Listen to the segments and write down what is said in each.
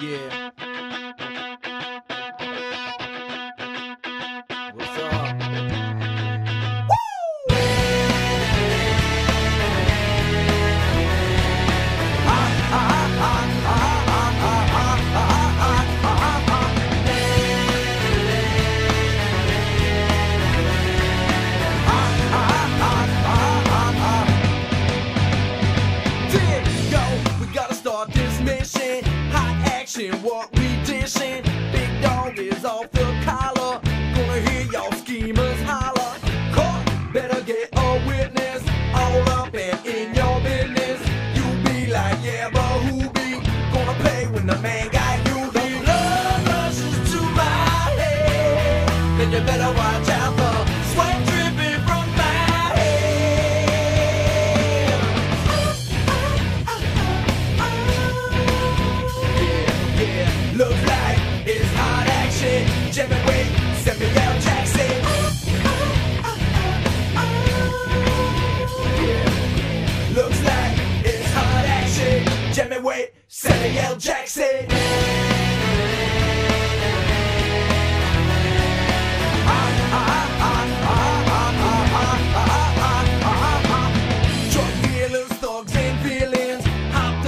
Yeah. Action, what we dishing. Big dog is off the collar. Gonna hear y'all schemers holler. Caught, better get a witness. All up and in your business. You be like, yeah, but who be gonna play when the man got you? The blood rushes to my head. Then you better watch out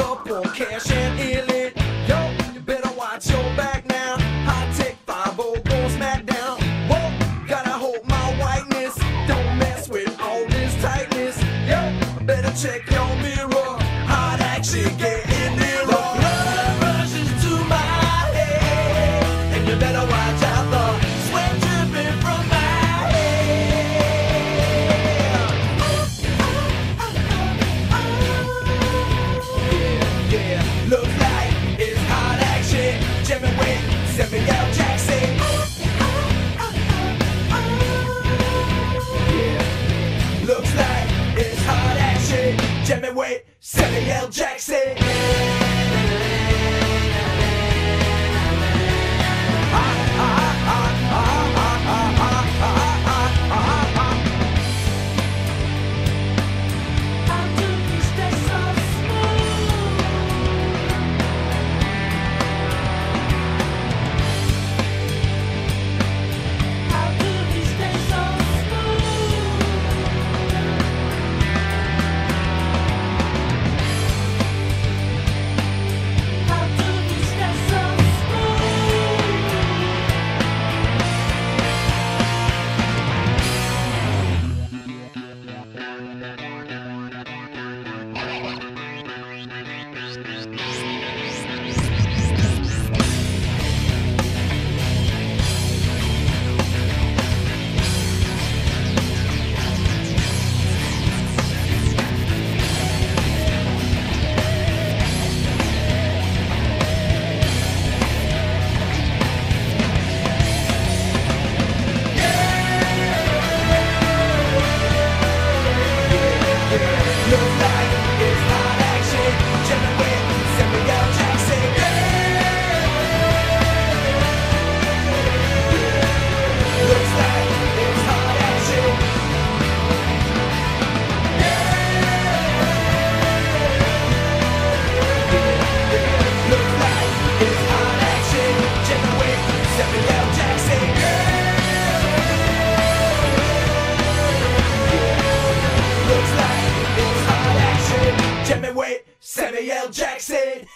up on cash and Yo, you better watch your back now. High tech 5 gon' smack down. Whoa, gotta hold my whiteness. Don't mess with all this tightness. Yo, better check your mirror. Hot action getting Samuel Jackson. Looks like it's hot Samuel Jackson. Samuel Jackson.